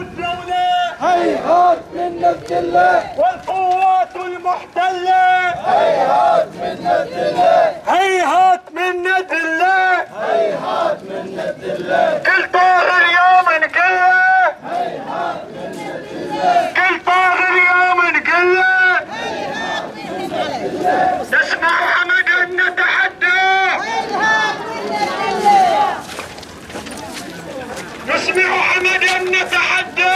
الدولة هيهات من نبت الله. والقوات المحتلة هيهات من نبت الله. هيهات من نبت الله. هيهات من نبت الله. كل طاغ اليوم نقله من نبت كل طاغ اليوم نقله هيهات من نبت الله. نسمع حمد نتحدى نسمع حمد تحدي